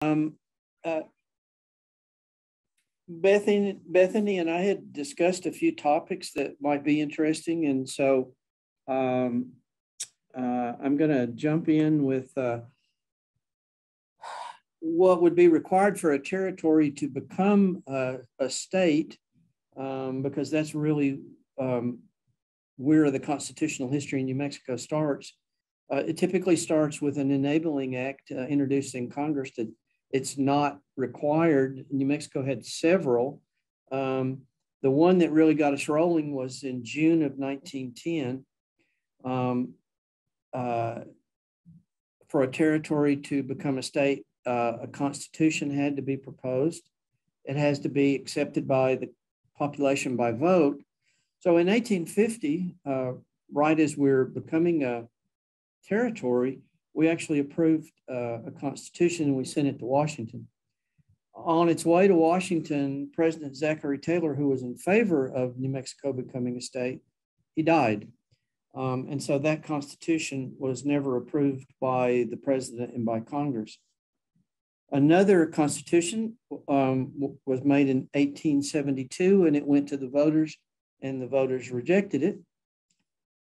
Um, uh, Bethany, Bethany and I had discussed a few topics that might be interesting, and so um, uh, I'm going to jump in with uh, what would be required for a territory to become a, a state, um, because that's really um, where the constitutional history in New Mexico starts. Uh, it typically starts with an enabling act uh, introduced in Congress that it's not required. New Mexico had several. Um, the one that really got us rolling was in June of 1910. Um, uh, for a territory to become a state, uh, a constitution had to be proposed. It has to be accepted by the population by vote. So in 1850, uh, right as we're becoming a territory, we actually approved uh, a constitution and we sent it to Washington. On its way to Washington, President Zachary Taylor, who was in favor of New Mexico becoming a state, he died. Um, and so that constitution was never approved by the president and by Congress. Another constitution um, was made in 1872 and it went to the voters and the voters rejected it.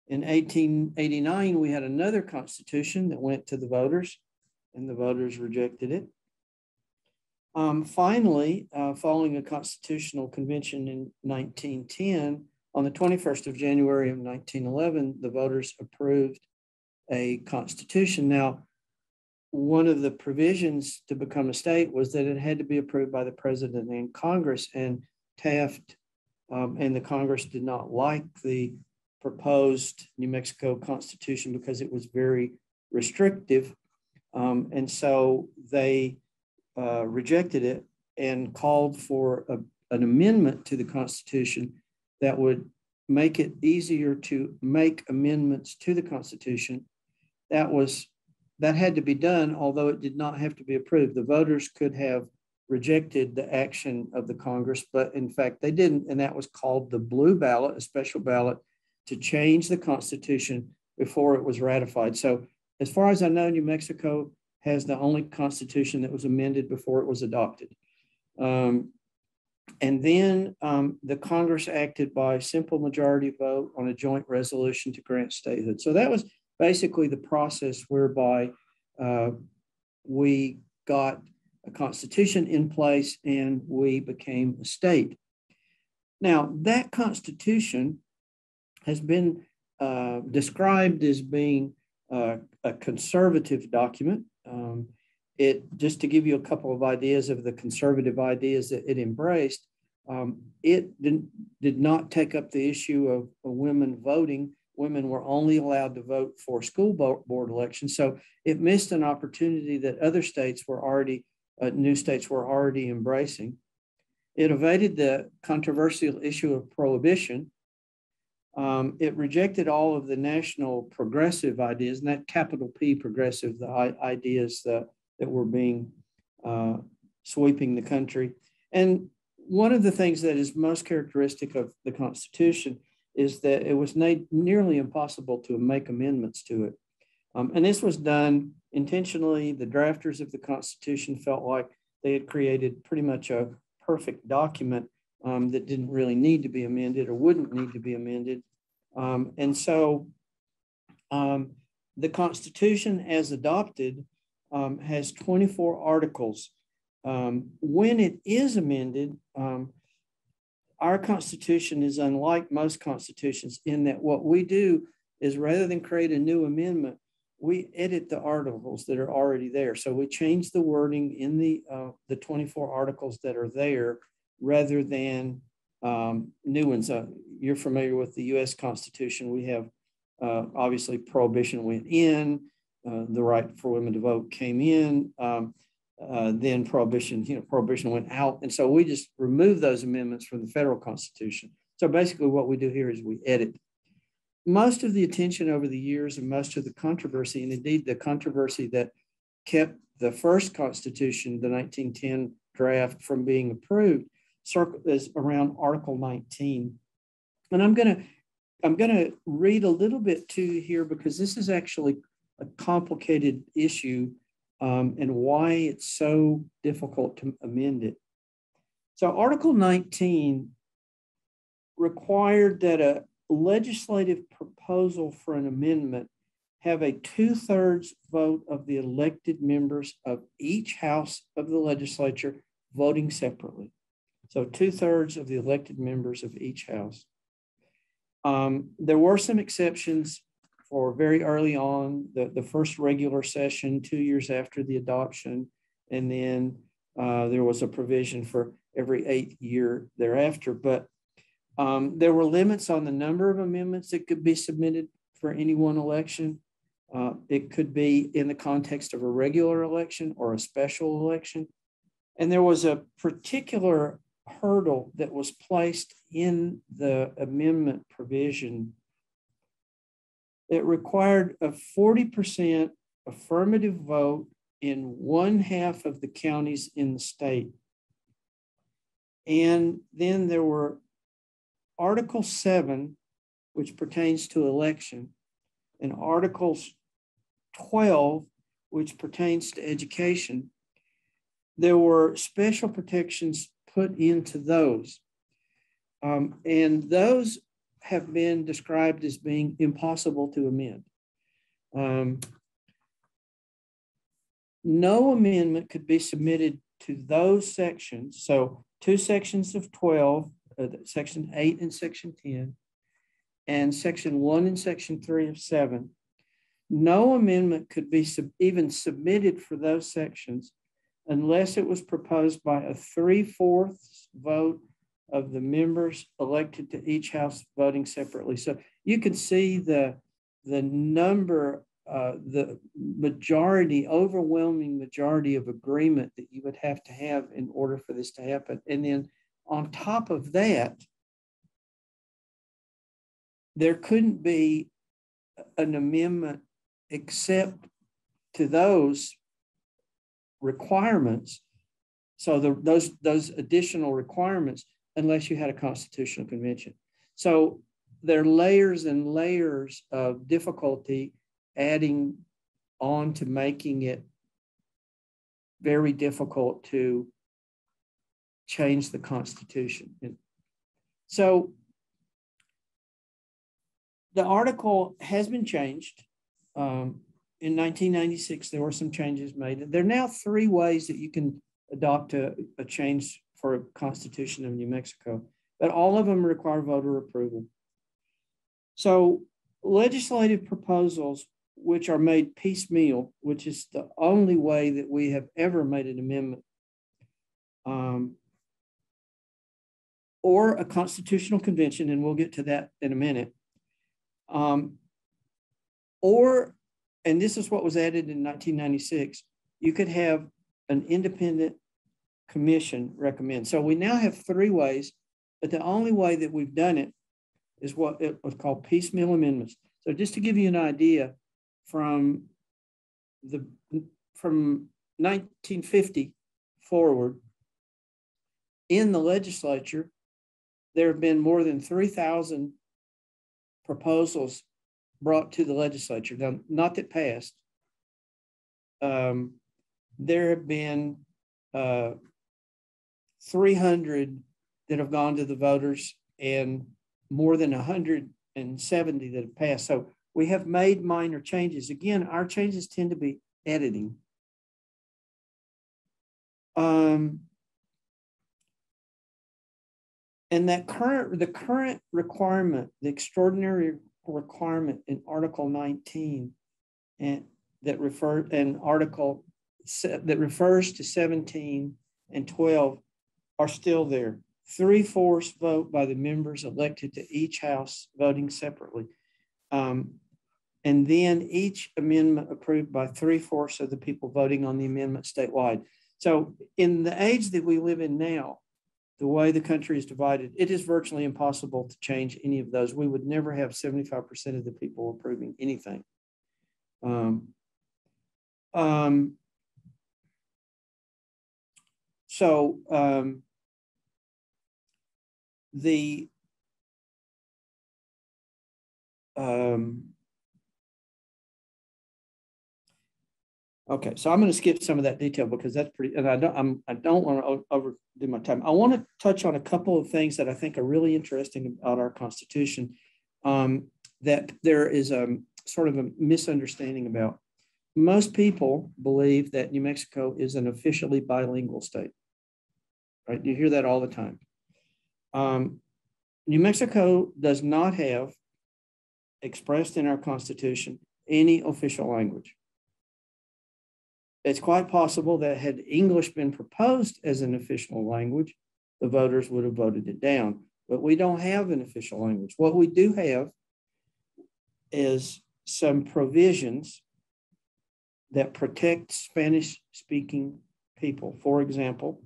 In 1889, we had another constitution that went to the voters, and the voters rejected it. Um, finally, uh, following a constitutional convention in 1910, on the 21st of January of 1911, the voters approved a constitution. Now, one of the provisions to become a state was that it had to be approved by the president and Congress, and Taft um, and the Congress did not like the proposed New Mexico Constitution because it was very restrictive. Um, and so they uh, rejected it and called for a, an amendment to the Constitution that would make it easier to make amendments to the Constitution. That was that had to be done, although it did not have to be approved. The voters could have rejected the action of the Congress, but in fact they didn't, and that was called the blue ballot, a special ballot to change the Constitution before it was ratified. So, as far as I know, New Mexico has the only Constitution that was amended before it was adopted. Um, and then um, the Congress acted by simple majority vote on a joint resolution to grant statehood. So that was basically the process whereby uh, we got a constitution in place and we became a state. Now, that constitution has been uh, described as being uh, a conservative document. Um, it just to give you a couple of ideas of the conservative ideas that it embraced. Um, it did, did not take up the issue of, of women voting. Women were only allowed to vote for school board elections. So it missed an opportunity that other states were already, uh, new states were already embracing. It evaded the controversial issue of prohibition um, it rejected all of the national progressive ideas, and that capital P progressive, the ideas that, that were being uh, sweeping the country. And one of the things that is most characteristic of the Constitution is that it was made nearly impossible to make amendments to it. Um, and this was done intentionally. The drafters of the Constitution felt like they had created pretty much a perfect document um, that didn't really need to be amended or wouldn't need to be amended. Um, and so um, the Constitution, as adopted, um, has 24 articles. Um, when it is amended, our Constitution is unlike most constitutions in that what we do is rather than create a new amendment, we edit the articles that are already there. So we change the wording in the uh, the 24 articles that are there rather than um, new ones. Uh, you're familiar with the U.S. Constitution. We have uh, obviously prohibition went in, uh, the right for women to vote came in. Um, uh, then prohibition, you know, prohibition went out, and so we just removed those amendments from the federal Constitution. So basically, what we do here is we edit. Most of the attention over the years and most of the controversy, and indeed the controversy that kept the first Constitution, the 1910 draft, from being approved, circle is around Article 19. And I'm going to I'm going to read a little bit to here because this is actually a complicated issue um, and why it's so difficult to amend it. So, Article 19 required that a legislative proposal for an amendment have a two thirds vote of the elected members of each house of the legislature voting separately. So, two thirds of the elected members of each house. Um, there were some exceptions for very early on, the, the first regular session, two years after the adoption, and then uh, there was a provision for every eighth year thereafter. But um, there were limits on the number of amendments that could be submitted for any one election. Uh, it could be in the context of a regular election or a special election. And there was a particular hurdle that was placed in the amendment provision it required a 40% affirmative vote in one half of the counties in the state. And then there were Article 7, which pertains to election, and Articles 12, which pertains to education. There were special protections put into those. Um, and those have been described as being impossible to amend. Um, no amendment could be submitted to those sections. So two sections of 12, uh, section 8 and section 10, and section 1 and section 3 of 7. No amendment could be sub even submitted for those sections unless it was proposed by a three-fourths vote of the members elected to each house voting separately. So you can see the, the number, uh, the majority, overwhelming majority of agreement that you would have to have in order for this to happen. And then on top of that, there couldn't be an amendment except to those requirements. So the, those, those additional requirements unless you had a constitutional convention. So there are layers and layers of difficulty adding on to making it very difficult to change the Constitution. So the article has been changed. Um, in 1996, there were some changes made. There are now three ways that you can adopt a, a change for a Constitution of New Mexico, but all of them require voter approval. So legislative proposals which are made piecemeal, which is the only way that we have ever made an amendment, um, or a constitutional convention, and we'll get to that in a minute, um, or, and this is what was added in 1996, you could have an independent commission recommend. So we now have three ways, but the only way that we've done it is what it was called piecemeal amendments. So just to give you an idea, from the from 1950 forward, in the legislature, there have been more than 3,000 proposals brought to the legislature. Now, not that passed. Um, there have been uh, 300 that have gone to the voters and more than 170 that have passed. So we have made minor changes. Again, our changes tend to be editing. Um, and that current, the current requirement, the extraordinary requirement in Article 19 and that refer and Article that refers to 17 and 12 are still there. Three fourths vote by the members elected to each house voting separately. Um, and then each amendment approved by three fourths of the people voting on the amendment statewide. So, in the age that we live in now, the way the country is divided, it is virtually impossible to change any of those. We would never have 75% of the people approving anything. Um, um, so, um, the um, Okay, so I'm going to skip some of that detail because that's pretty, and I don't, I'm, I don't want to overdo my time. I want to touch on a couple of things that I think are really interesting about our Constitution um, that there is a sort of a misunderstanding about. Most people believe that New Mexico is an officially bilingual state, right? You hear that all the time. Um, New Mexico does not have expressed in our Constitution any official language. It's quite possible that had English been proposed as an official language, the voters would have voted it down. But we don't have an official language. What we do have is some provisions that protect Spanish speaking people. For example,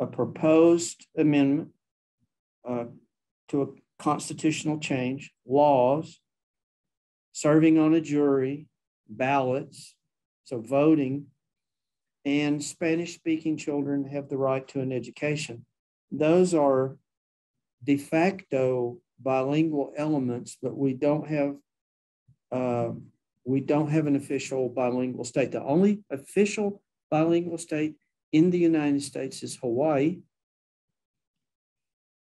a proposed amendment uh, to a constitutional change, laws, serving on a jury, ballots, so voting, and Spanish speaking children have the right to an education. Those are de facto bilingual elements, but we don't have uh, we don't have an official bilingual state. The only official bilingual state in the United States is Hawaii.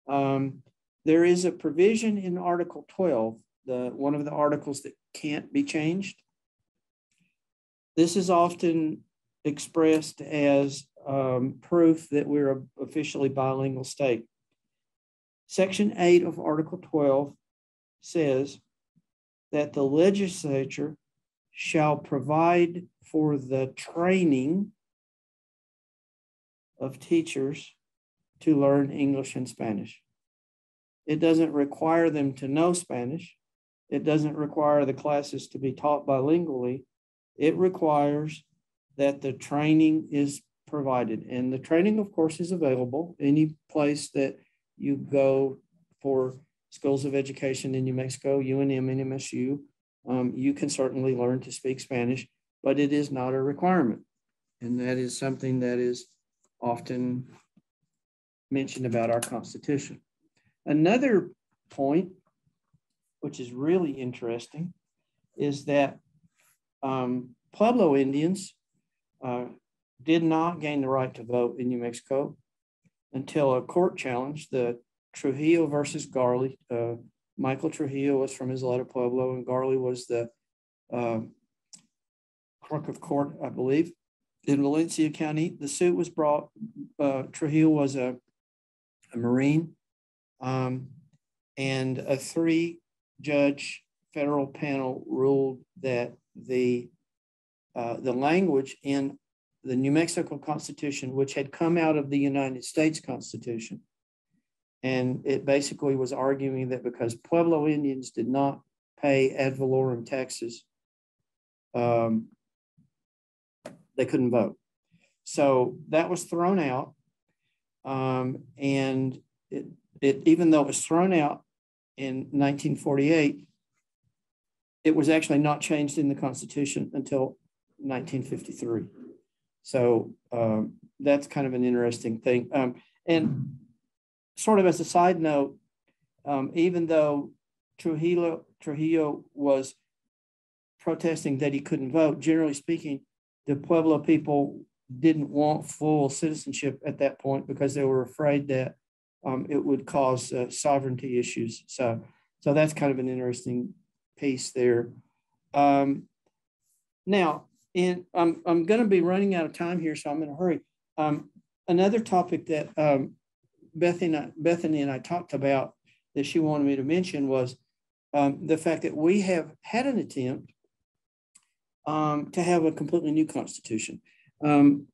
Um, there is a provision in Article 12, the one of the articles that can't be changed. This is often expressed as um, proof that we're a officially bilingual state. Section 8 of Article 12 says that the legislature shall provide for the training of teachers to learn English and Spanish. It doesn't require them to know Spanish. It doesn't require the classes to be taught bilingually. It requires that the training is provided. And the training, of course, is available any place that you go for schools of education in New Mexico, UNM and MSU. Um, you can certainly learn to speak Spanish, but it is not a requirement. And that is something that is often mentioned about our Constitution. Another point, which is really interesting, is that um, Pueblo Indians uh, did not gain the right to vote in New Mexico until a court challenge, the Trujillo versus Garley. Uh, Michael Trujillo was from Isleta Pueblo, and Garley was the uh, clerk of court, I believe, in Valencia County. The suit was brought, uh, Trujillo was a, a Marine, um, and a three judge federal panel ruled that the uh, the language in the New Mexico Constitution, which had come out of the United States Constitution. And it basically was arguing that because Pueblo Indians did not pay ad valorem taxes, um, they couldn't vote. So that was thrown out. Um, and it, it, even though it was thrown out in 1948, it was actually not changed in the Constitution until 1953. So um, that's kind of an interesting thing. Um, and sort of as a side note, um, even though Trujillo, Trujillo was protesting that he couldn't vote, generally speaking, the Pueblo people didn't want full citizenship at that point because they were afraid that um, it would cause uh, sovereignty issues. So, so that's kind of an interesting piece there. Um, now, and I'm, I'm going to be running out of time here, so I'm in a hurry. Um, another topic that um, Bethany, Bethany and I talked about that she wanted me to mention was um, the fact that we have had an attempt um, to have a completely new constitution. Um,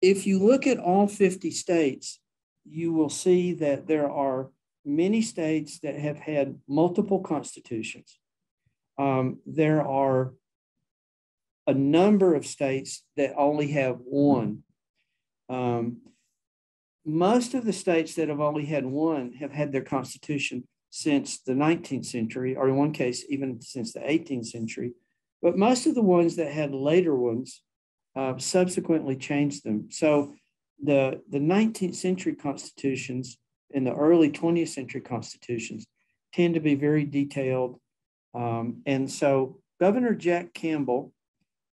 if you look at all 50 states, you will see that there are many states that have had multiple constitutions. Um, there are a number of states that only have one. Um, most of the states that have only had one have had their constitution since the 19th century, or in one case, even since the 18th century. But most of the ones that had later ones uh, subsequently changed them. So the, the 19th century constitutions and the early 20th century constitutions tend to be very detailed. Um, and so Governor Jack Campbell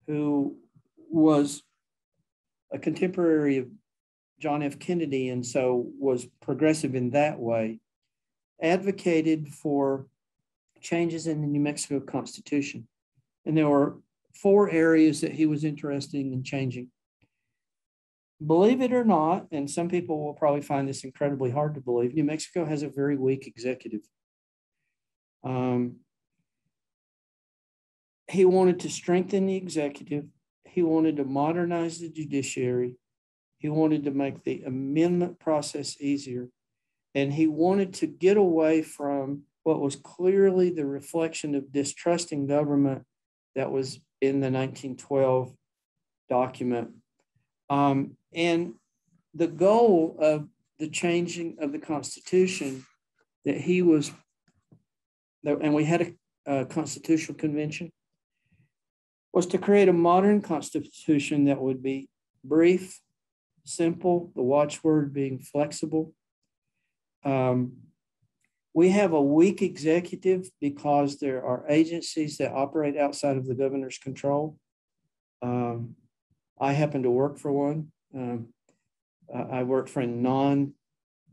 who was a contemporary of John F. Kennedy, and so was progressive in that way, advocated for changes in the New Mexico Constitution. And there were four areas that he was interested in changing. Believe it or not, and some people will probably find this incredibly hard to believe, New Mexico has a very weak executive. Um, he wanted to strengthen the executive. He wanted to modernize the judiciary. He wanted to make the amendment process easier. And he wanted to get away from what was clearly the reflection of distrusting government that was in the 1912 document. Um, and the goal of the changing of the Constitution that he was, and we had a, a constitutional convention, was to create a modern constitution that would be brief, simple, the watchword being flexible. Um, we have a weak executive because there are agencies that operate outside of the governor's control. Um, I happen to work for one. Um, I work for a non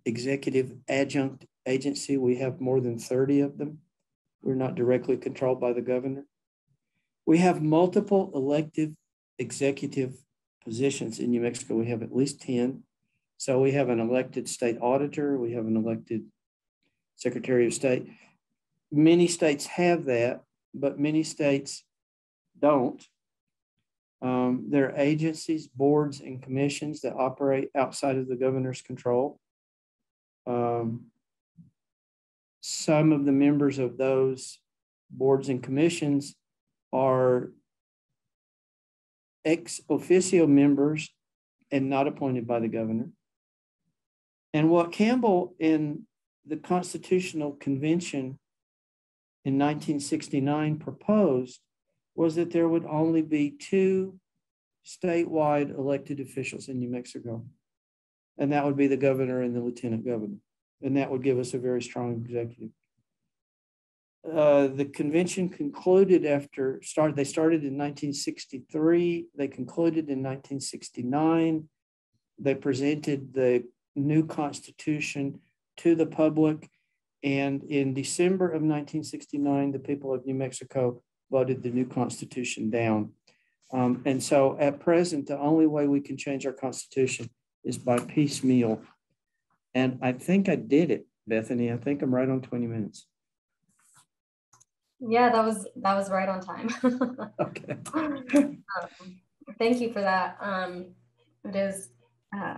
executive adjunct agency. We have more than 30 of them. We're not directly controlled by the governor. We have multiple elective executive positions in New Mexico. We have at least 10. So we have an elected state auditor, we have an elected secretary of state. Many states have that, but many states don't. Um, there are agencies, boards, and commissions that operate outside of the governor's control. Um, some of the members of those boards and commissions are ex officio members and not appointed by the governor. And what Campbell in the Constitutional Convention in 1969 proposed was that there would only be two statewide elected officials in New Mexico. And that would be the governor and the lieutenant governor. And that would give us a very strong executive. Uh, the convention concluded after start. They started in 1963. They concluded in 1969. They presented the new constitution to the public, and in December of 1969, the people of New Mexico voted the new constitution down. Um, and so, at present, the only way we can change our constitution is by piecemeal. And I think I did it, Bethany. I think I'm right on 20 minutes. Yeah, that was that was right on time. okay. Um, thank you for that. Um, it is uh,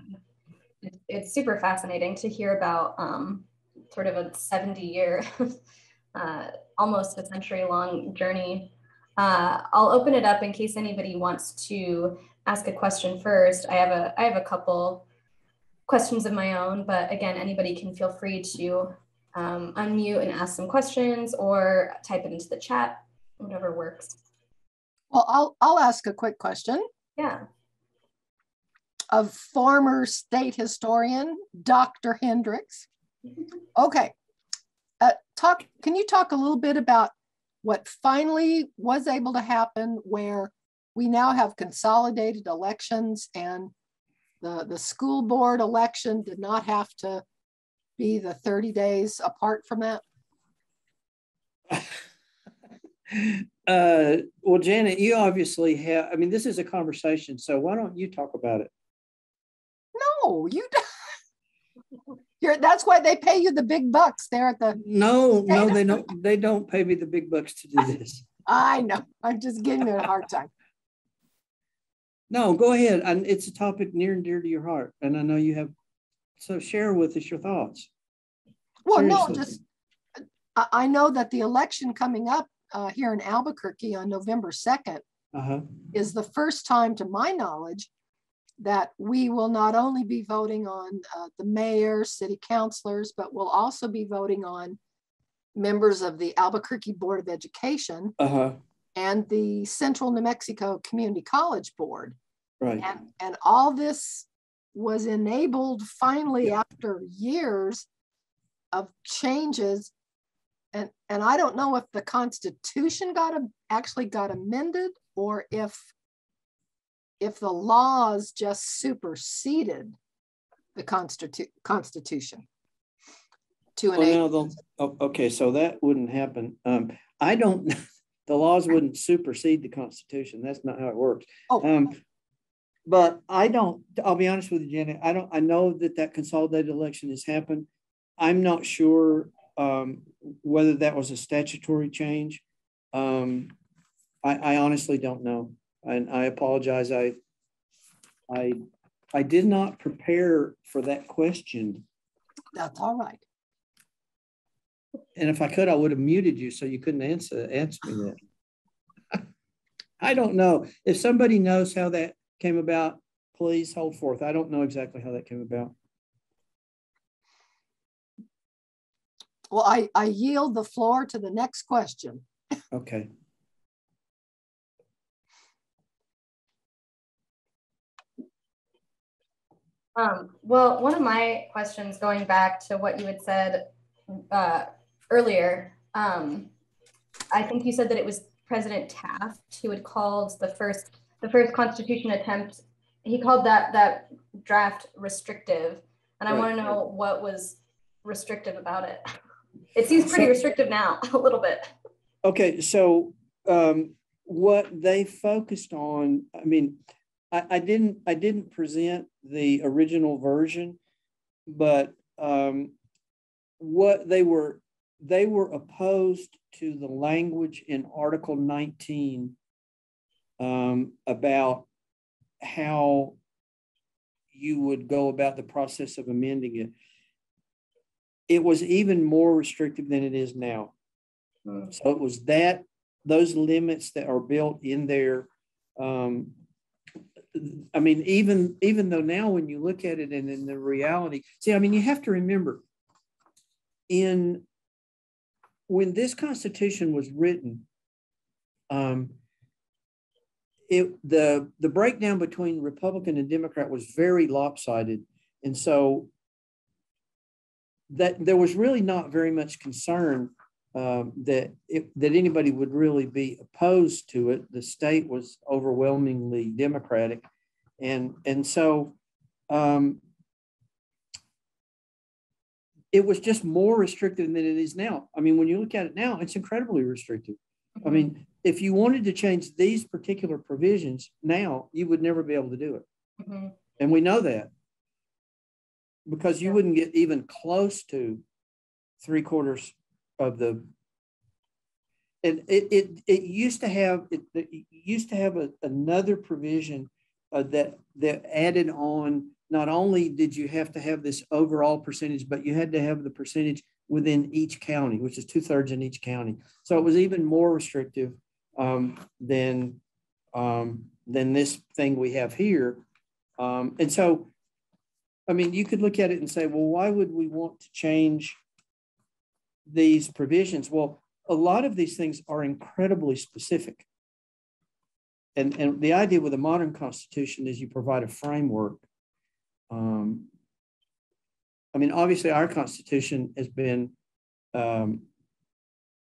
it, it's super fascinating to hear about um, sort of a 70 year, uh, almost a century long journey. Uh, I'll open it up in case anybody wants to ask a question first. I have a I have a couple questions of my own, but again, anybody can feel free to um, unmute and ask some questions or type it into the chat, whatever works. Well, I'll, I'll ask a quick question. Yeah. Of former state historian, Dr. Hendricks. Okay. Uh, talk, can you talk a little bit about what finally was able to happen where we now have consolidated elections and the, the school board election did not have to be the 30 days apart from that? uh, well, Janet, you obviously have, I mean, this is a conversation, so why don't you talk about it? No, you don't. You're, that's why they pay you the big bucks there at the. No, no, they don't. They don't pay me the big bucks to do this. I know. I'm just giving you a hard time. No, go ahead. And it's a topic near and dear to your heart, and I know you have so share with us your thoughts. Well, Seriously. no, just I know that the election coming up uh, here in Albuquerque on November 2nd uh-huh. is the first time, to my knowledge, that we will not only be voting on uh, the mayor, city councilors, but we'll also be voting on members of the Albuquerque Board of Education uh-huh. and the Central New Mexico Community College Board. Right. And, and all this was enabled finally yeah. after years of changes and and i don't know if the constitution got a, actually got amended or if if the laws just superseded the constitu- Constitution to enable. Well, oh, okay, so that wouldn't happen. Um, I don't. The laws wouldn't supersede the Constitution. That's not how it works. Oh. Um, but I don't. I'll be honest with you, Janet. I don't. I know that that consolidated election has happened. I'm not sure um, whether that was a statutory change. Um, I, I honestly don't know, and I apologize. I, I, I did not prepare for that question. That's all right. And if I could, I would have muted you so you couldn't answer answer me that. I don't know. If somebody knows how that came about, please hold forth. I don't know exactly how that came about. Well, I, I yield the floor to the next question. Okay. Um, well, one of my questions going back to what you had said uh, earlier, um, I think you said that it was President Taft who had called the first the first Constitution attempt. He called that that draft restrictive, and I right. want to know what was restrictive about it. It seems pretty so, restrictive now, a little bit. Okay, so um, what they focused on, I mean, I, I, didn't I didn't present the original version, but um, what they were they were opposed to the language in Article 19 um, about how you would go about the process of amending it. It was even more restrictive than it is now. Hmm. So it was that those limits that are built in there. Um, I mean, even even though now when you look at it and in the reality, see, I mean, you have to remember in when this Constitution was written, um, it the the breakdown between Republican and Democrat was very lopsided, and so that there was really not very much concern um, that it, that anybody would really be opposed to it. The state was overwhelmingly Democratic, and and so um, it was just more restrictive than it is now. I mean, when you look at it now, it's incredibly restrictive. I mean, if you wanted to change these particular provisions now, you would never be able to do it. Mm-hmm. And we know that because you wouldn't get even close to three quarters of the and it it, it used to have it, it used to have a, another provision uh, that that added on not only did you have to have this overall percentage but you had to have the percentage within each county which is two-thirds in each county so it was even more restrictive um, than um, than this thing we have here. Um, and so, I mean, you could look at it and say, well, why would we want to change these provisions? Well, a lot of these things are incredibly specific. And, and the idea with a modern constitution is you provide a framework. Um, I mean, obviously, our constitution has been um,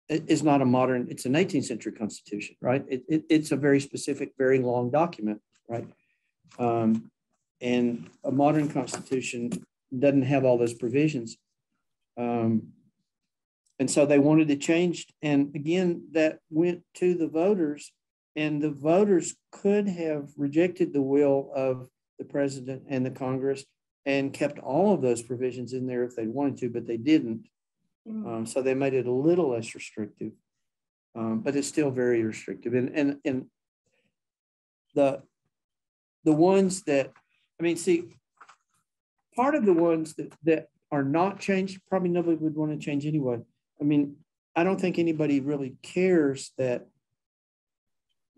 is not a modern, it's an 18th century constitution, right? It, it, it's a very specific, very long document, right? Um, and a modern constitution doesn't have all those provisions. Um, and so they wanted it changed. And again, that went to the voters, and the voters could have rejected the will of the president and the Congress and kept all of those provisions in there if they wanted to, but they didn't. Mm. Um, so they made it a little less restrictive, um, but it's still very restrictive. And, and, and the, the ones that, I mean, see, part of the ones that, that are not changed, probably nobody would want to change anyway. I mean, I don't think anybody really cares that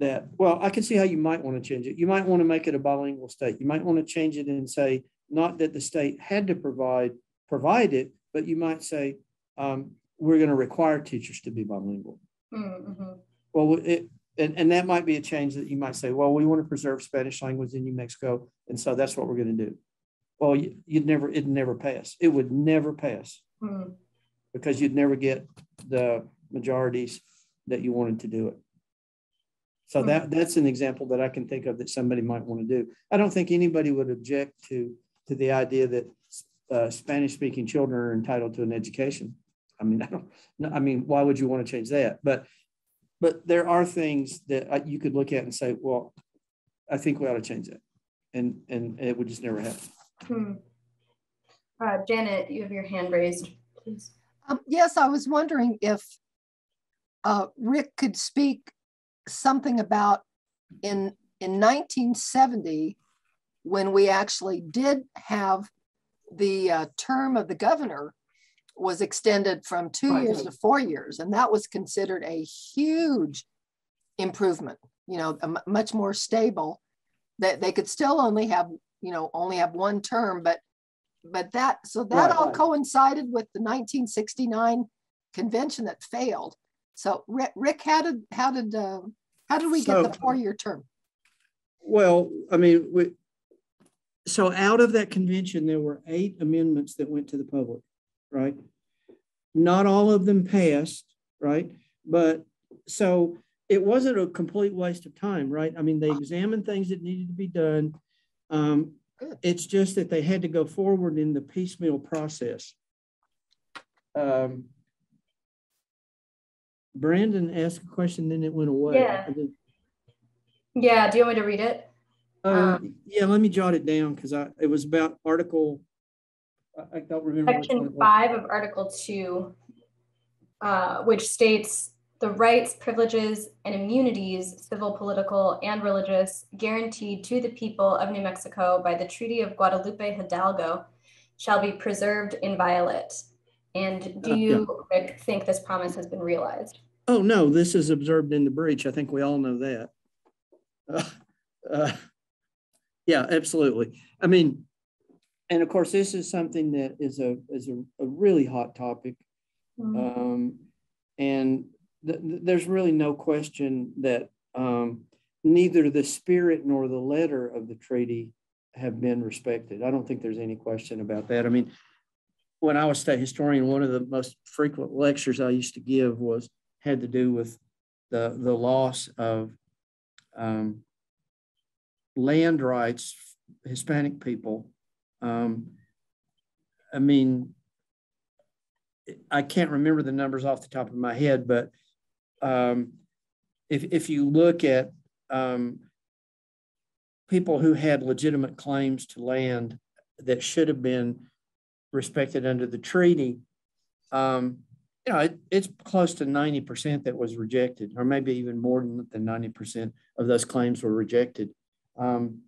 that well i can see how you might want to change it you might want to make it a bilingual state you might want to change it and say not that the state had to provide provide it but you might say um, we're going to require teachers to be bilingual. Mm-hmm. Well, it, and, and that might be a change that you might say, well, we want to preserve Spanish language in New Mexico, and so that's what we're going to do. Well, you, would never, it'd never pass. It would never pass mm-hmm. because you'd never get the majorities that you wanted to do it. So hmm. that that's an example that I can think of that somebody might want to do. I don't think anybody would object to to the idea that uh, Spanish speaking children are entitled to an education. I mean, I don't. I mean, why would you want to change that? But but there are things that you could look at and say, well, I think we ought to change that, and and it would just never happen. Hmm. Uh, Janet, you have your hand raised, please. Um, yes, I was wondering if uh, Rick could speak something about in in 1970 when we actually did have the uh, term of the governor was extended from two right. years to four years and that was considered a huge improvement you know much more stable that they could still only have you know only have one term but but that so that right, all right. coincided with the 1969 convention that failed so rick, rick how did how did uh, how did we so, get the four-year term? Well, I mean, we, so out of that convention, there were eight amendments that went to the public, right? Not all of them passed, right? But so it wasn't a complete waste of time, right? I mean, they examined things that needed to be done. Um, it's just that they had to go forward in the piecemeal process. Um, Brandon asked a question, then it went away. Yeah. Yeah. Do you want me to read it? Uh, um, yeah, let me jot it down because I it was about Article. I, don't remember. Section five of Article two, uh, which states the rights, privileges, and immunities, civil, political, and religious, guaranteed to the people of New Mexico by the Treaty of Guadalupe Hidalgo, shall be preserved inviolate and do you uh, yeah. think this promise has been realized? Oh, no, this is observed in the breach. I think we all know that. Uh, uh, yeah, absolutely. I mean, and of course, this is something that is a is a, a really hot topic, mm-hmm. um, and th- there's really no question that um, neither the spirit nor the letter of the treaty have been respected. I don't think there's any question about that. I mean, when I was state historian, one of the most frequent lectures I used to give was had to do with the the loss of um, land rights, Hispanic people. Um, I mean, I can't remember the numbers off the top of my head, but um, if if you look at um, people who had legitimate claims to land that should have been respected under the treaty, um, you know, it, it's close to 90% that was rejected, or maybe even more than, than 90% of those claims were rejected. Um,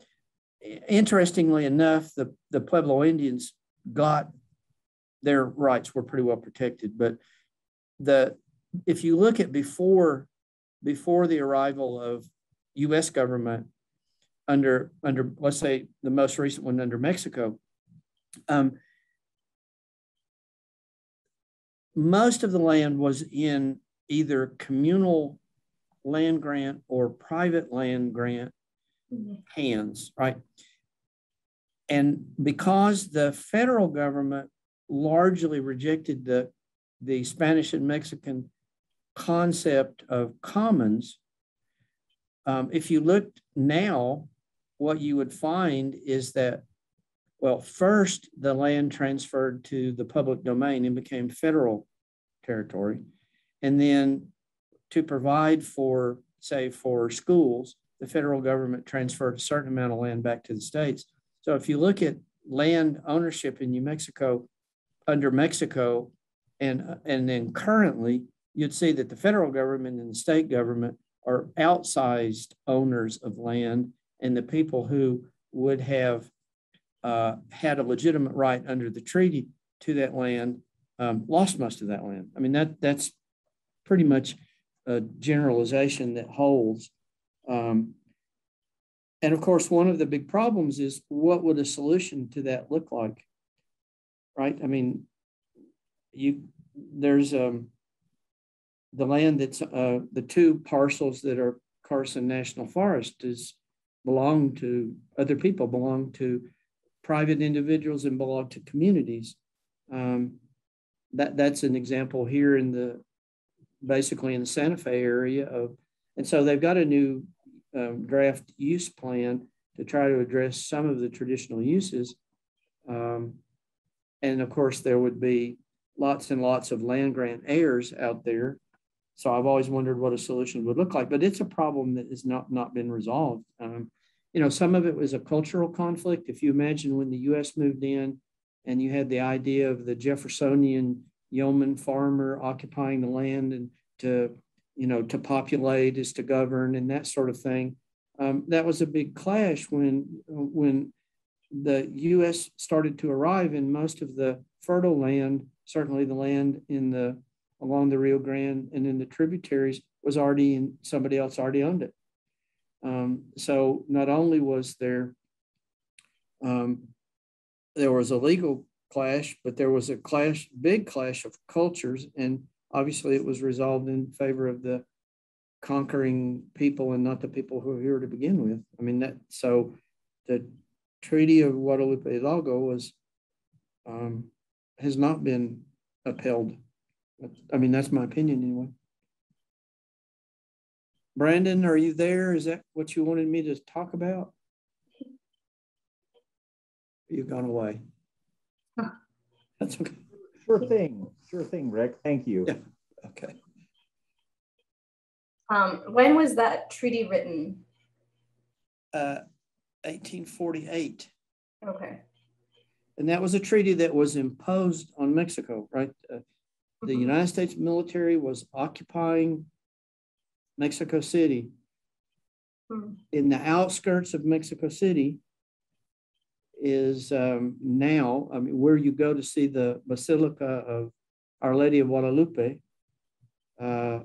interestingly enough, the, the Pueblo Indians got their rights were pretty well protected, but the if you look at before before the arrival of U.S. government under under let's say the most recent one under Mexico, um, most of the land was in either communal land grant or private land grant. Hands, right? And because the federal government largely rejected the, the Spanish and Mexican concept of commons, um, if you looked now, what you would find is that well, first, the land transferred to the public domain and became federal territory. And then to provide for, say, for schools, the federal government transferred a certain amount of land back to the states. So if you look at land ownership in New Mexico under Mexico and, and then currently, you'd see that the federal government and the state government are outsized owners of land and the people who would have uh, had a legitimate right under the treaty to that land um, lost most of that land. I mean, that that's pretty much a generalization that holds. Um, and of course, one of the big problems is what would a solution to that look like? Right? I mean, you there's um, the land that's uh, the two parcels that are Carson National Forest is belong to other people, belong to private individuals and belong to communities. Um, that that's an example here in the basically in the Santa Fe area of, and so they've got a new um, draft use plan to try to address some of the traditional uses. Um, and of course, there would be lots and lots of land grant heirs out there. So I've always wondered what a solution would look like, but it's a problem that has not, not been resolved. Um, you know, some of it was a cultural conflict. If you imagine when the US moved in and you had the idea of the Jeffersonian yeoman farmer occupying the land and to, you know, to populate is to govern and that sort of thing. Um, that was a big clash when, when the US started to arrive in most of the fertile land, certainly the land in the along the Rio Grande and in the tributaries was already in somebody else already owned it. Um, so not only was there um, there was a legal clash, but there was a clash, big clash of cultures, and obviously it was resolved in favor of the conquering people and not the people who are here to begin with. I mean that so the Treaty of Guadalupe Hidalgo was um, has not been upheld. I mean that's my opinion anyway. Brandon, are you there? Is that what you wanted me to talk about? You've gone away. That's okay. Sure thing. Sure thing, Rick. Thank you. Yeah. Okay. Um, when was that treaty written? Uh, 1848. Okay. And that was a treaty that was imposed on Mexico, right? Uh, the mm -hmm. United States military was occupying Mexico City. Hmm. In the outskirts of Mexico City is um, now, I mean, where you go to see the Basilica of Our Lady of Guadalupe. Uh,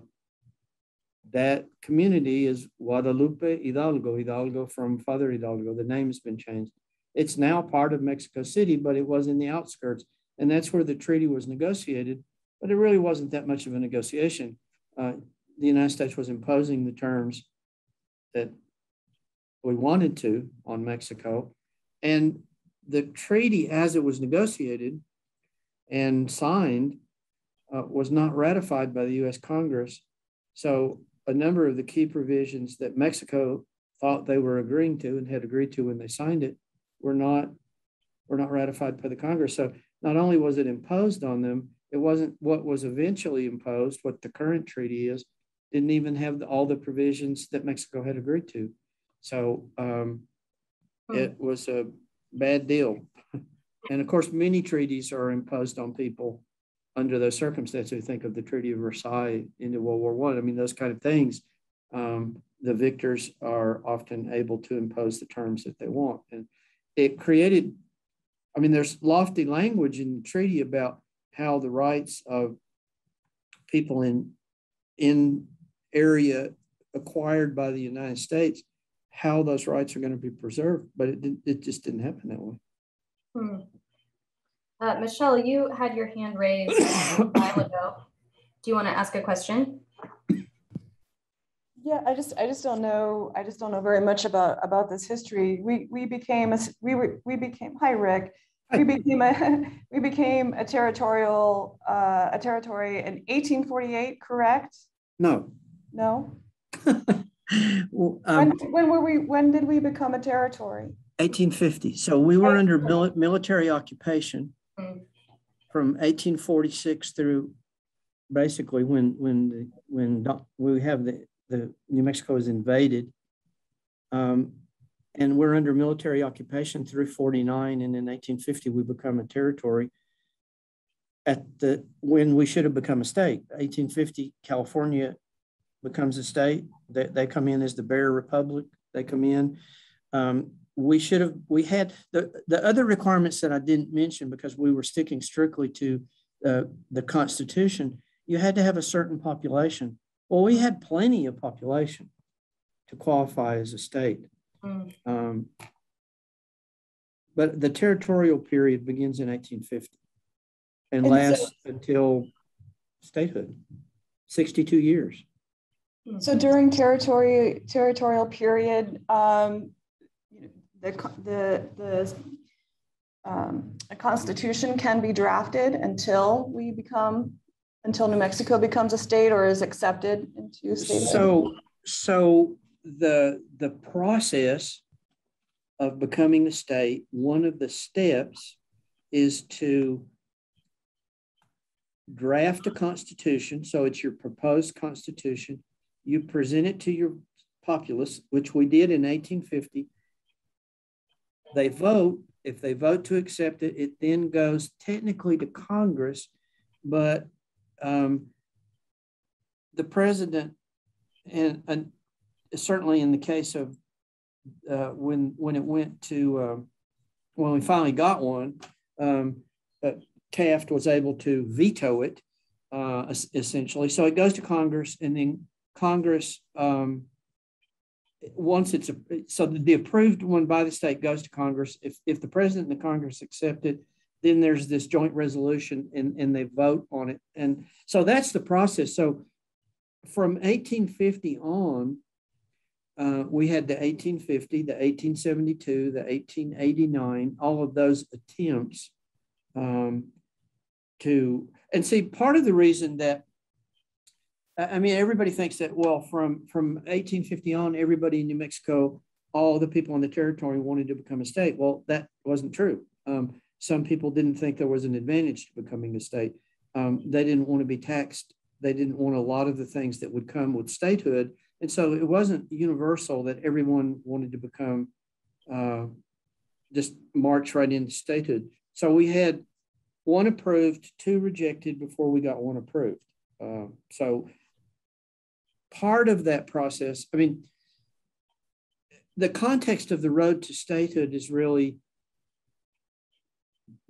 that community is Guadalupe Hidalgo, Hidalgo from Father Hidalgo. The name has been changed. It's now part of Mexico City, but it was in the outskirts. And that's where the treaty was negotiated. But it really wasn't that much of a negotiation. Uh, the United States was imposing the terms that we wanted to on Mexico. And the treaty, as it was negotiated and signed, uh, was not ratified by the US Congress. So, a number of the key provisions that Mexico thought they were agreeing to and had agreed to when they signed it were not were not ratified by the Congress. So not only was it imposed on them, it wasn't what was eventually imposed, what the current treaty is, didn't even have the, all the provisions that Mexico had agreed to. So um, hmm. it was a bad deal. and of course, many treaties are imposed on people under those circumstances. We think of the Treaty of Versailles into World War One. I. I mean, those kind of things. Um, the victors are often able to impose the terms that they want, and it created. I mean, there's lofty language in the treaty about how the rights of people in in area acquired by the United States, how those rights are going to be preserved. But it, it just didn't happen that way. Hmm. Uh, Michelle, you had your hand raised a while ago. Do you want to ask a question? Yeah, I just I just don't know I just don't know very much about about this history. We we became a we were we became hi Rick. We became a we became a territorial uh, a territory in 1848, correct? No, no. well, um, when, when, were we? When did we become a territory? 1850. So we were under mil military occupation from 1846 through basically when when the, when we have the the New Mexico is invaded. Um, and we're under military occupation through 49 and in 1850 we become a territory at the when we should have become a state 1850 california becomes a state. They, they come in as the Bear Republic. They come in. Um, we should have, we had the, the other requirements that I didn't mention because we were sticking strictly to uh, the Constitution. You had to have a certain population. Well, we had plenty of population to qualify as a state. Mm. Um, but the territorial period begins in 1850 and, and lasts so, until statehood 62 years. So during territory territorial period, um, the the the um, a constitution can be drafted until we become until New Mexico becomes a state or is accepted into state. So so the the process of becoming a state, one of the steps is to draft a constitution. So it's your proposed constitution. You present it to your populace, which we did in 1850. They vote. If they vote to accept it, it then goes technically to Congress, but um, the president, and, and, certainly in the case of uh, when when it went to uh, when we finally got one, um, uh, Taft was able to veto it uh, essentially. So it goes to Congress, and then Congress um, once it's a, so the approved one by the state goes to Congress. If if the president and the Congress accept it, then there's this joint resolution and, and they vote on it. And so that's the process. So from 1850 on, uh, we had the 1850, the 1872, the 1889, all of those attempts um, to, and see, part of the reason that, I mean, everybody thinks that, well, from, from 1850 on, everybody in New Mexico, all the people on the territory wanted to become a state. Well, that wasn't true. Um, some people didn't think there was an advantage to becoming a state. Um, they didn't want to be taxed. They didn't want a lot of the things that would come with statehood and so it wasn't universal that everyone wanted to become uh, just march right into statehood. So we had one approved, two rejected before we got one approved. Uh, so part of that process, I mean, the context of the road to statehood is really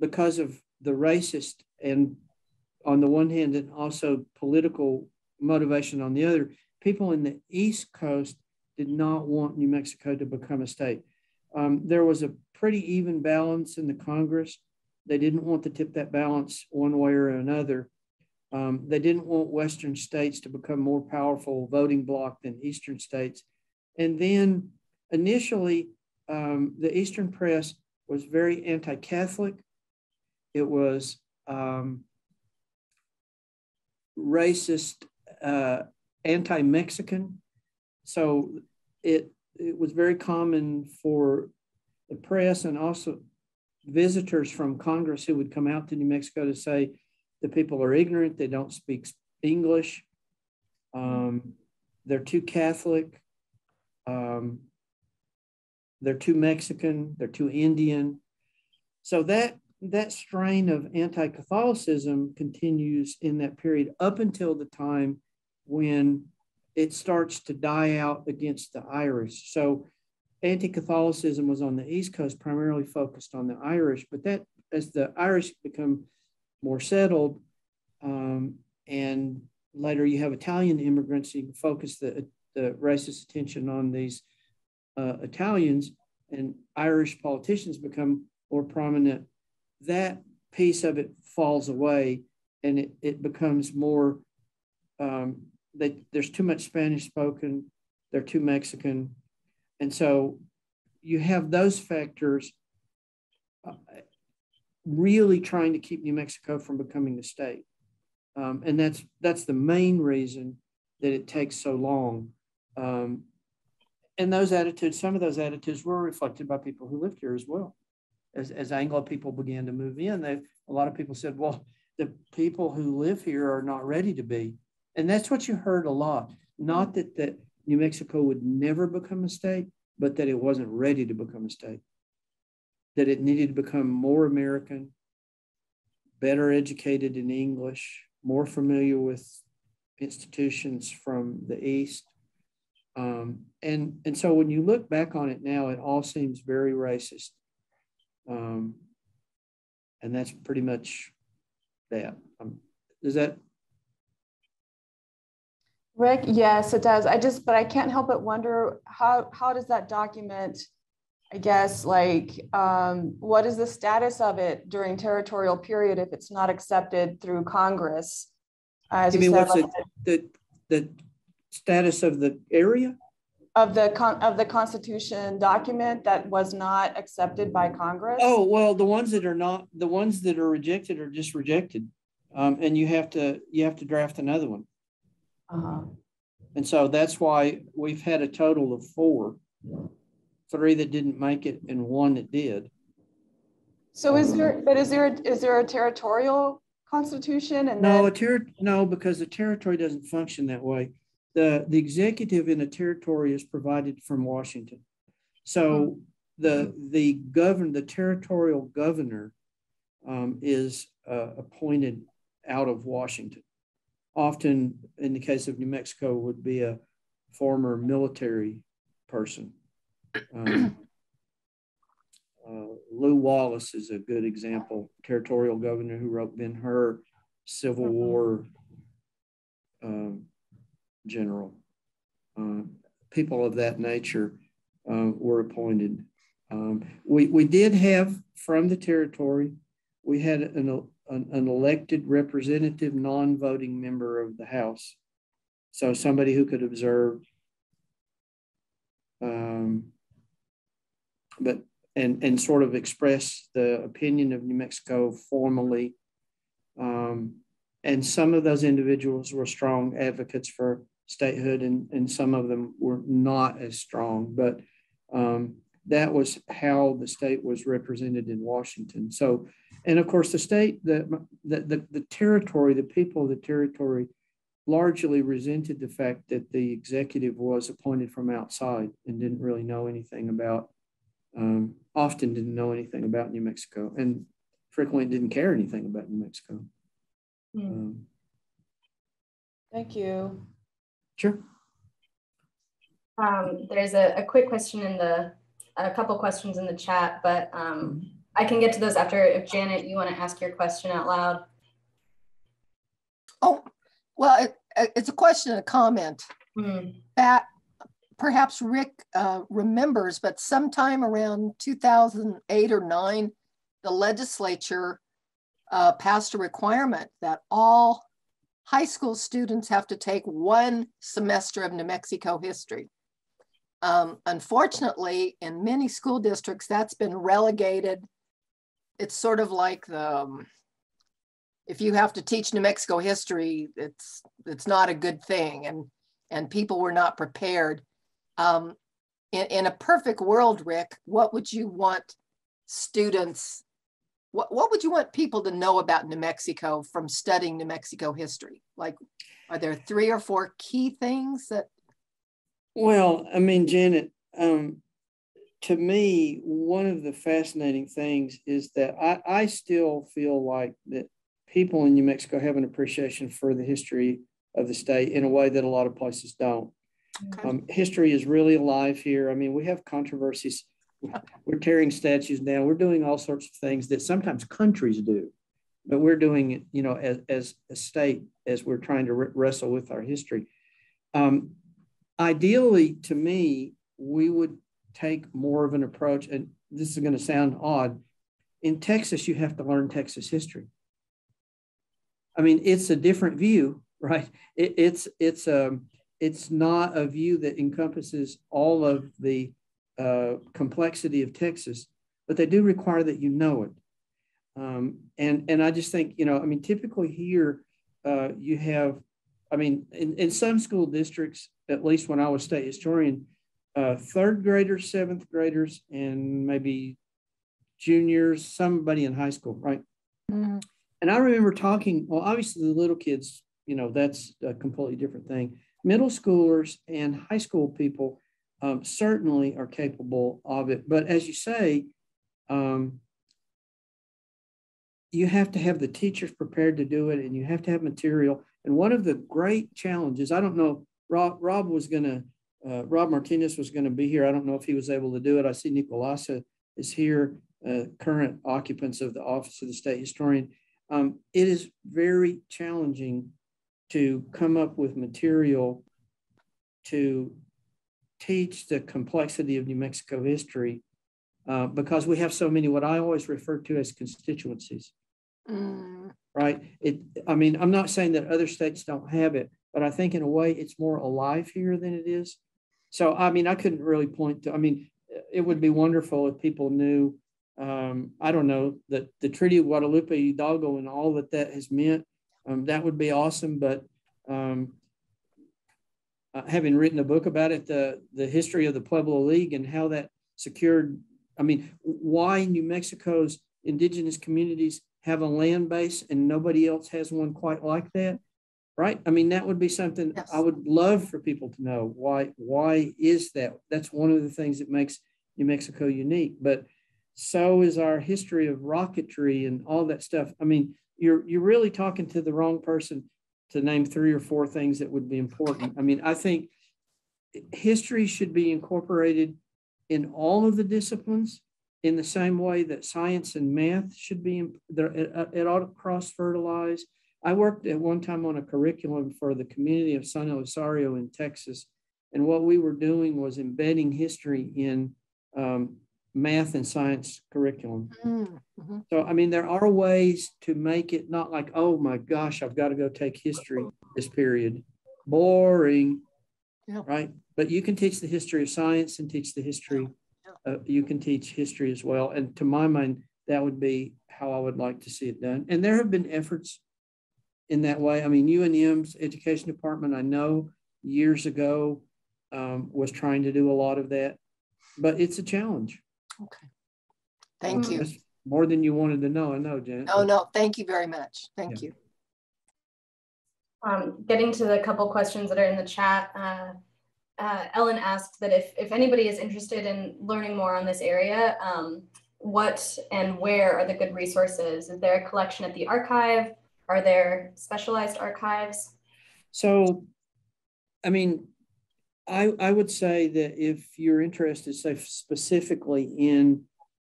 because of the racist and on the one hand and also political motivation on the other people in the East Coast did not want New Mexico to become a state. Um, there was a pretty even balance in the Congress. They didn't want to tip that balance one way or another. Um, they didn't want Western states to become more powerful voting bloc than Eastern states. And then initially, um, the Eastern press was very anti Catholic. It was um, racist uh, anti-Mexican. So it, it was very common for the press and also visitors from Congress who would come out to New Mexico to say the people are ignorant, they don't speak English, um, they're too Catholic, um, they're too Mexican, they're too Indian. So that that strain of anti-Catholicism continues in that period up until the time when it starts to die out against the Irish. So anti-Catholicism was on the East Coast, primarily focused on the Irish, but that as the Irish become more settled, um, and later you have Italian immigrants, you focus the, the racist attention on these uh, Italians, and Irish politicians become more prominent. That piece of it falls away, and it, it becomes more um, there's too much Spanish spoken, they're too Mexican. And so you have those factors uh, really trying to keep New Mexico from becoming a state. Um, and that's, that's the main reason that it takes so long. Um, and those attitudes, some of those attitudes were reflected by people who lived here as well. As, as Anglo people began to move in, they, a lot of people said, well, the people who live here are not ready to be and that's what you heard a lot. Not that, that New Mexico would never become a state, but that it wasn't ready to become a state, that it needed to become more American, better educated in English, more familiar with institutions from the East. Um, and, and so when you look back on it now, it all seems very racist. Um, and that's pretty much that. Um, does that Rick, yes, it does. I just, but I can't help but wonder how how does that document, I guess, like um, what is the status of it during territorial period if it's not accepted through Congress? As you mean, said, what's like the, the the status of the area? Of the con- of the Constitution document that was not accepted by Congress. Oh well, the ones that are not the ones that are rejected are just rejected, um, and you have to you have to draft another one. Uh-huh. And so that's why we've had a total of four, three that didn't make it and one that did. So is there, but is there, is there a territorial constitution and no, then... a ter- no, because the territory doesn't function that way. The, the executive in a territory is provided from Washington. So hmm. the, the govern, the territorial governor um, is uh, appointed out of Washington. Often, in the case of New Mexico, would be a former military person. Um, uh, Lew Wallace is a good example, territorial governor who wrote Ben Hur, Civil mm-hmm. War um, general. Uh, people of that nature uh, were appointed. Um, we, we did have from the territory, we had an, an, an elected representative non-voting member of the House. So somebody who could observe. Um, but and, and sort of express the opinion of New Mexico formally. Um, and some of those individuals were strong advocates for statehood, and, and some of them were not as strong. But um, that was how the state was represented in Washington. So, and of course, the state, the, the, the, the territory, the people of the territory largely resented the fact that the executive was appointed from outside and didn't really know anything about um, often didn't know anything about New Mexico and frequently didn't care anything about New Mexico. Mm. Um, Thank you. Sure. Um, there's a, a, quick question in the, a couple questions in the chat, but um, I can get to those after if Janet, you want to ask your question out loud. Oh, well, it, it's a question and a comment. Mm. That perhaps Rick uh, remembers, but sometime around 2008 or 9, the legislature uh, passed a requirement that all high school students have to take one semester of New Mexico history. Um, unfortunately, in many school districts, that's been relegated. It's sort of like the, um, if you have to teach New Mexico history, it's it's not a good thing, and and people were not prepared. Um, in, in a perfect world, Rick, what would you want students, what, what would you want people to know about New Mexico from studying New Mexico history? Like, are there three or four key things that? Well, I mean, Janet, um, to me, one of the fascinating things is that I, I still feel like that people in New Mexico have an appreciation for the history of the state in a way that a lot of places don't. Okay. Um, history is really alive here. I mean, we have controversies. We're tearing statues down. We're doing all sorts of things that sometimes countries do, but we're doing it, you know, as, as a state as we're trying to wrestle with our history. Um, ideally, to me, we would take more of an approach, and this is going to sound odd. In Texas, you have to learn Texas history. I mean, it's a different view, right? It, it's it's um, it's not a view that encompasses all of the uh, complexity of Texas, but they do require that you know it. Um, and and I just think you know, I mean, typically here uh, you have, I mean, in, in some school districts, at least when I was state historian, uh, third graders, seventh graders, and maybe juniors, somebody in high school, right? Mm-hmm. And I remember talking. Well, obviously the little kids, you know, that's a completely different thing middle schoolers and high school people um, certainly are capable of it. But as you say, um, you have to have the teachers prepared to do it and you have to have material. And one of the great challenges, I don't know, Rob, Rob was going to, uh, Rob Martinez was going to be here. I don't know if he was able to do it. I see Nicolasa is here, uh, current occupants of the Office of the State Historian. Um, it is very challenging to come up with material to teach the complexity of New Mexico history uh, because we have so many what I always refer to as constituencies. Mm. Right. It. I mean, I'm not saying that other states don't have it, but I think in a way it's more alive here than it is. So I mean, I couldn't really point to. I mean, it would be wonderful if people knew. Um, I don't know that the Treaty of Guadalupe Hidalgo and all that that has meant um, that would be awesome. But um, uh, having written a book about it, the, the history of the Pueblo League and how that secured, I mean, why New Mexico's indigenous communities have a land base and nobody else has one quite like that, right? I mean, that would be something yes. I would love for people to know. Why, why is that? That's one of the things that makes New Mexico unique. But so is our history of rocketry and all that stuff. I mean, you're you're really talking to the wrong person to name three or four things that would be important. I mean, I think history should be incorporated in all of the disciplines in the same way that science and math should be, it, it ought to cross fertilize. I worked at one time on a curriculum for the community of San Elizario in Texas. And what we were doing was embedding history in um, math and science curriculum. Mm-hmm. So, I mean, there are ways to make it not like, oh my gosh, I've got to go take history this period. Boring, yeah. right? But you can teach the history of science and teach the history. Uh, you can teach history as well. And to my mind, that would be how I would like to see it done. And there have been efforts in that way. I mean, UNM's education department, I know years ago um, was trying to do a lot of that, but it's a challenge. Okay. Thank you. more than you wanted to know. I know, Jen. Oh, no. Thank you very much. Thank yeah. you. Um, getting to the couple questions that are in the chat, uh, uh, Ellen asked that if, if anybody is interested in learning more on this area, um, what and where are the good resources? Is there a collection at the archive? Are there specialized archives? So, I mean, I, I would say that if you're interested, say specifically in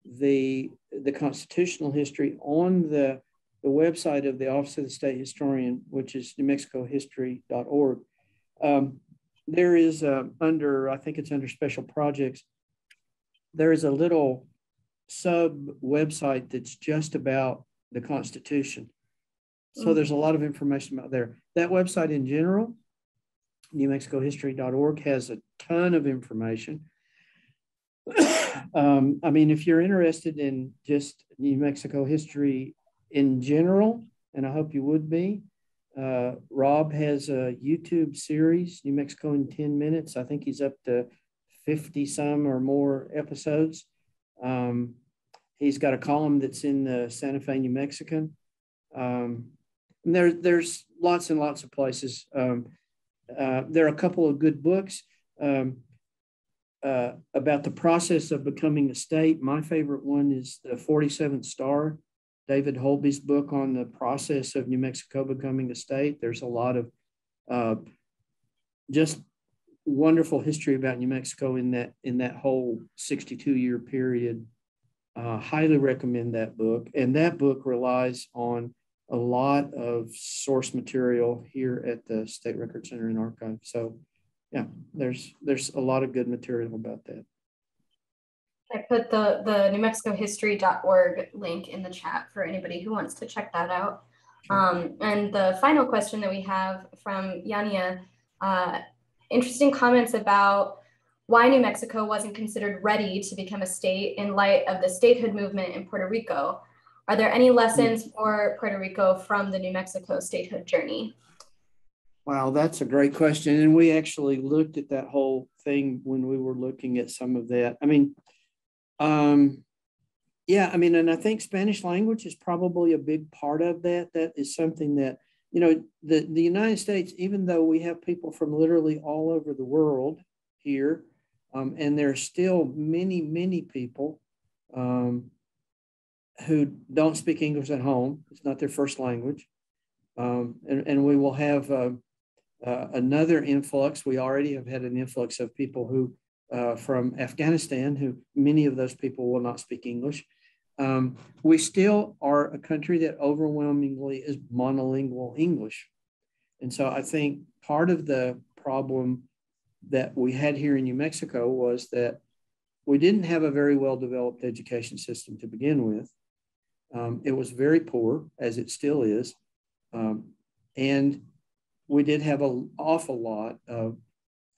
the the constitutional history on the the website of the Office of the State Historian, which is newmexicohistory.org, um, there is uh, under I think it's under special projects. There is a little sub website that's just about the Constitution. So mm-hmm. there's a lot of information about there. That website in general newmexicohistory.org has a ton of information. um, I mean, if you're interested in just New Mexico history in general, and I hope you would be, uh, Rob has a YouTube series, New Mexico in 10 minutes. I think he's up to 50 some or more episodes. Um, he's got a column that's in the Santa Fe New Mexican. Um, and there, there's lots and lots of places. Um, uh, there are a couple of good books um, uh, about the process of becoming a state. My favorite one is the 47th Star, David Holtby's book on the process of New Mexico becoming a state. There's a lot of uh, just wonderful history about New Mexico in that in that whole 62 year period. Uh, highly recommend that book, and that book relies on a lot of source material here at the State Record Center and Archive. So yeah, there's there's a lot of good material about that. I put the, the New Mexico History.org link in the chat for anybody who wants to check that out. Um, and the final question that we have from Yania, uh, interesting comments about why New Mexico wasn't considered ready to become a state in light of the statehood movement in Puerto Rico. Are there any lessons for Puerto Rico from the New Mexico statehood journey? Wow, that's a great question. And we actually looked at that whole thing when we were looking at some of that. I mean, um, yeah, I mean, and I think Spanish language is probably a big part of that. That is something that, you know, the, the United States, even though we have people from literally all over the world here, um, and there are still many, many people um, who don't speak English at home. It's not their first language. Um, and, and we will have uh, uh, another influx. We already have had an influx of people who uh, from Afghanistan, who many of those people will not speak English. Um, we still are a country that overwhelmingly is monolingual English. And so I think part of the problem that we had here in New Mexico was that we didn't have a very well developed education system to begin with. Um, it was very poor, as it still is. Um, and we did have an awful lot of,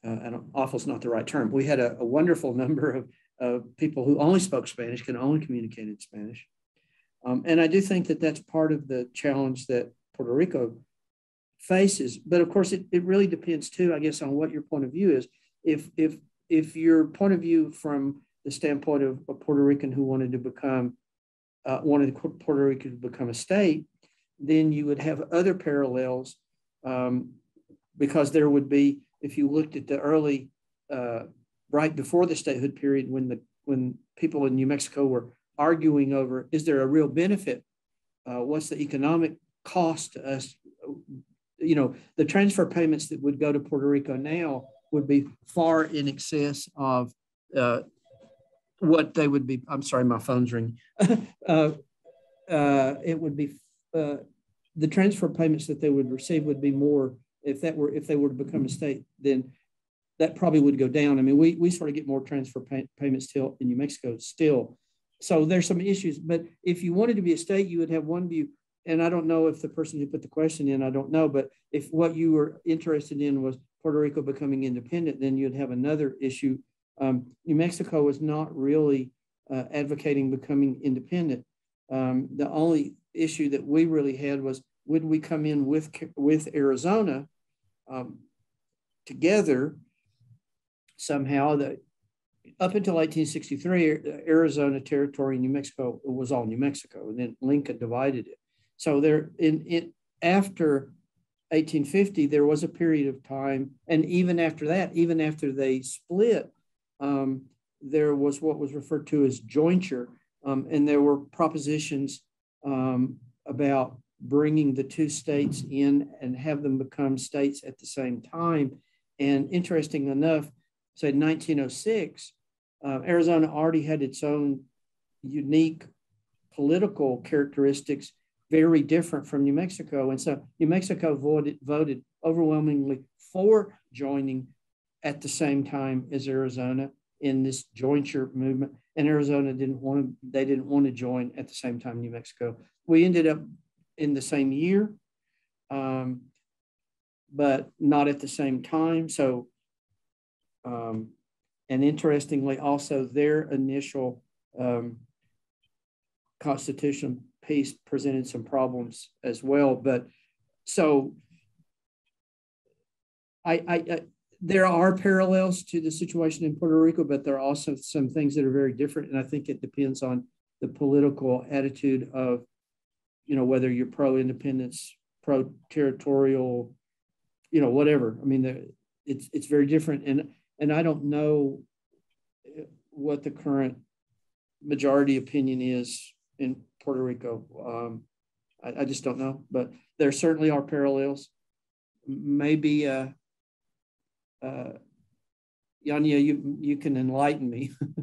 uh, and awful is not the right term. We had a, a wonderful number of, of, people who only spoke Spanish, can only communicate in Spanish. Um, and I do think that that's part of the challenge that Puerto Rico faces. But of course, it, it really depends too, I guess, on what your point of view is. If if if your point of view from the standpoint of a Puerto Rican who wanted to become uh, wanted Puerto Rico to become a state, then you would have other parallels um, because there would be, if you looked at the early, uh, right before the statehood period, when the when people in New Mexico were arguing over is there a real benefit? Uh, what's the economic cost to us? You know, the transfer payments that would go to Puerto Rico now would be far in excess of uh, what they would be. I'm sorry, my phone's ringing. uh, uh, it would be uh, the transfer payments that they would receive would be more if that were if they were to become a state. Then that probably would go down. I mean, we we sort of get more transfer pay, payments still in New Mexico still. So there's some issues. But if you wanted to be a state, you would have one view. And I don't know if the person who put the question in, I don't know. But if what you were interested in was Puerto Rico becoming independent, then you'd have another issue. Um, New Mexico was not really uh, advocating becoming independent. Um, the only issue that we really had was would we come in with with Arizona um, together somehow? That up until 1863, Arizona territory, in New Mexico was all New Mexico, and then Lincoln divided it. So there, in, in after 1850, there was a period of time, and even after that, even after they split, um, there was what was referred to as jointure, um, and there were propositions um, about bringing the two states in and have them become states at the same time. And interesting enough, say 1906, uh, Arizona already had its own unique political characteristics very different from New Mexico. And so New Mexico voted, voted overwhelmingly for joining at the same time as Arizona in this jointure movement. And Arizona didn't want to, they didn't want to join at the same time New Mexico. We ended up in the same year, um, but not at the same time. So, um, and interestingly, also their initial um, constitutional piece presented some problems as well. But so I, I, there are parallels to the situation in Puerto Rico, but there are also some things that are very different. And I think it depends on the political attitude of, you know, whether you're pro-independence, pro-territorial, you know, whatever. I mean, it's it's very different. And and I don't know what the current majority opinion is in Puerto Rico. Um, I, I, just don't know, but there certainly are parallels. Maybe, uh, uh, Yanya, you you can enlighten me.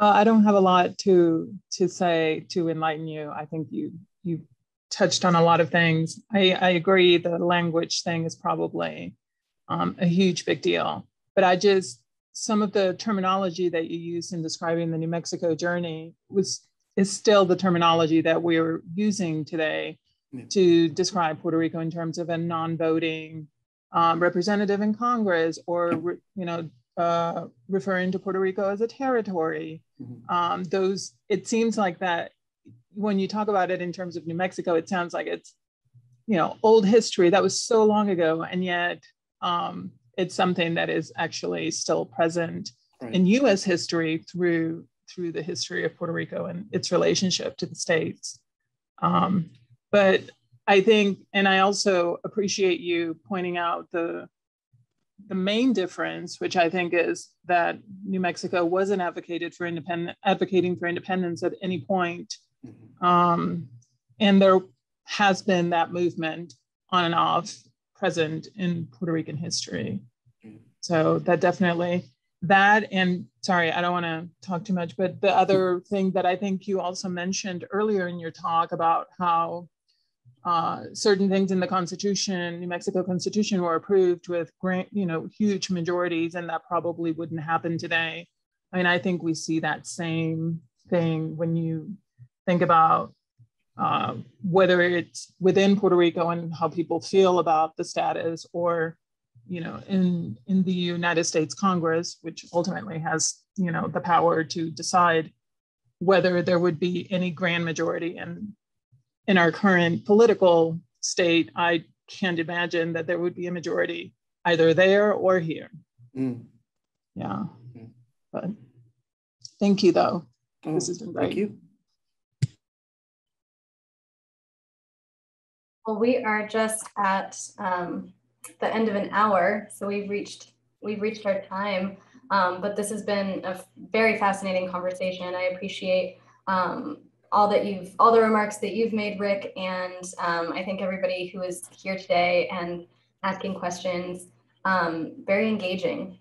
well, I don't have a lot to to say to enlighten you. I think you you touched on a lot of things. I, I agree the language thing is probably um, a huge big deal, but I just some of the terminology that you used in describing the New Mexico journey was is still the terminology that we're using today yeah. to describe Puerto Rico in terms of a non-voting um, representative in Congress, or you know, uh, referring to Puerto Rico as a territory. Mm-hmm. Um, those it seems like that when you talk about it in terms of New Mexico, it sounds like it's you know old history that was so long ago, and yet um, it's something that is actually still present right. in U.S. history through through the history of Puerto Rico and its relationship to the states. Um, but I think, and I also appreciate you pointing out the the main difference, which I think is that New Mexico wasn't advocated for independent, advocating for independence at any point, mm-hmm. um, and there has been that movement on and off present in Puerto Rican history. Mm-hmm. So that definitely that and sorry i don't want to talk too much but the other thing that i think you also mentioned earlier in your talk about how uh, certain things in the constitution new mexico constitution were approved with grant you know huge majorities and that probably wouldn't happen today i mean i think we see that same thing when you think about uh, whether it's within puerto rico and how people feel about the status or you know, in in the United States Congress, which ultimately has you know the power to decide whether there would be any grand majority. And in our current political state, I can't imagine that there would be a majority either there or here. Mm. Yeah. Mm. But thank you, though. Oh, this has been great. Thank you. Well, we are just at um, the end of an hour, so we've reached we've reached our time. Um, but this has been a very fascinating conversation. I appreciate um, all that you've all the remarks that you've made, Rick, and um, I think everybody who is here today and asking questions. Um, very engaging.